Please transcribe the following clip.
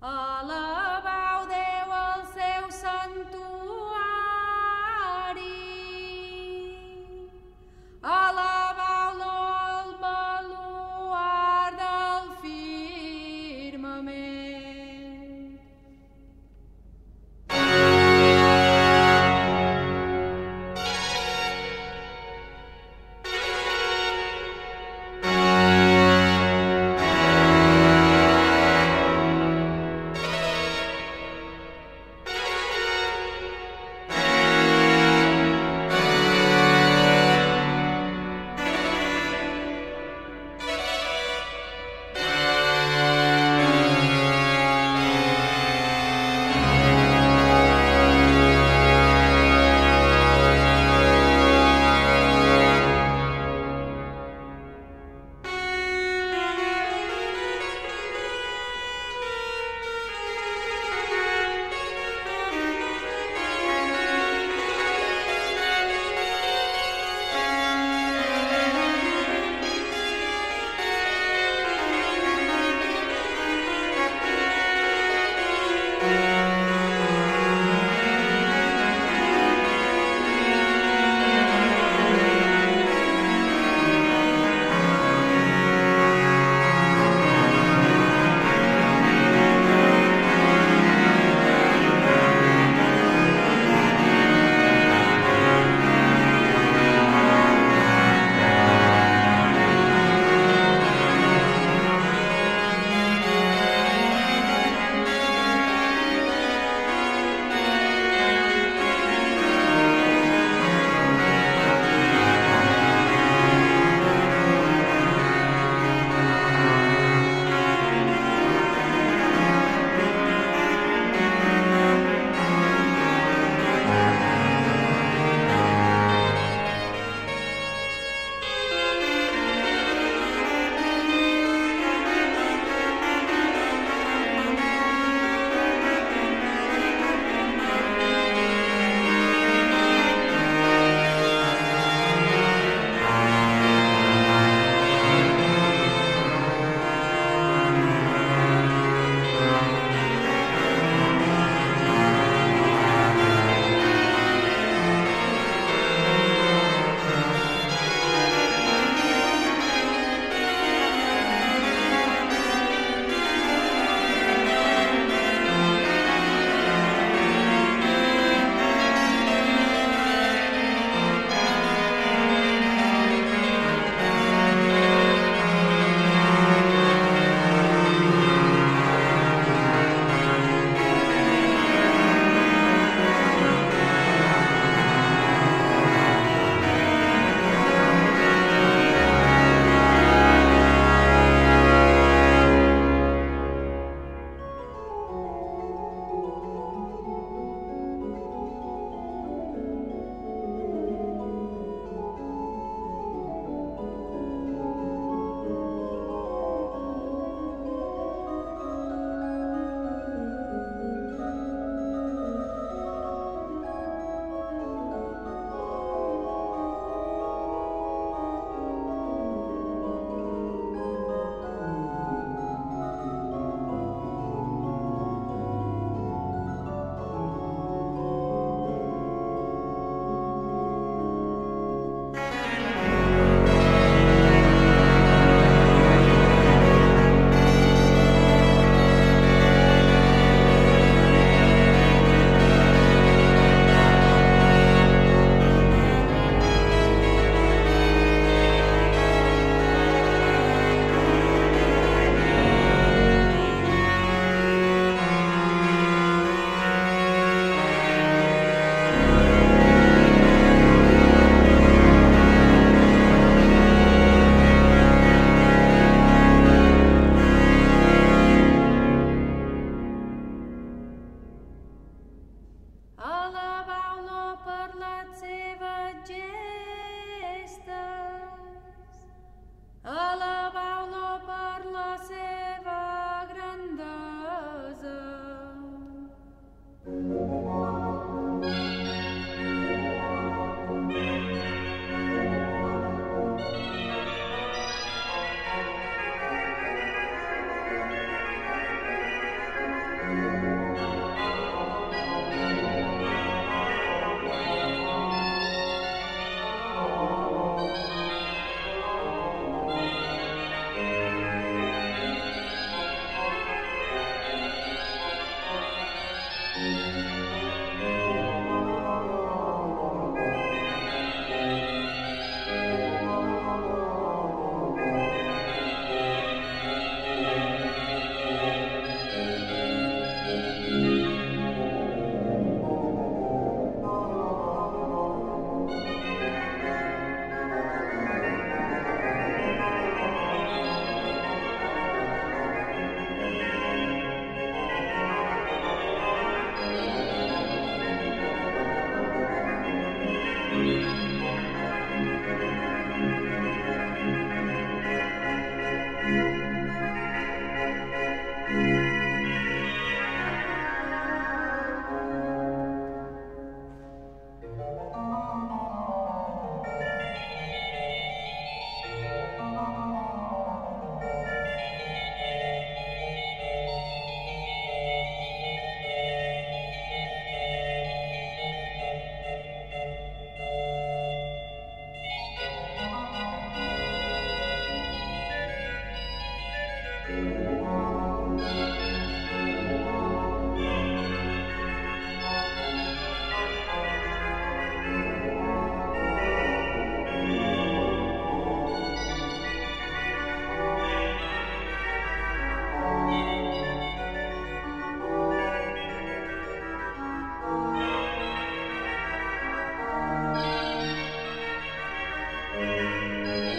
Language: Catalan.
Alabau Déu al seu santuari. Alabau-lo al baluar del firmament. Música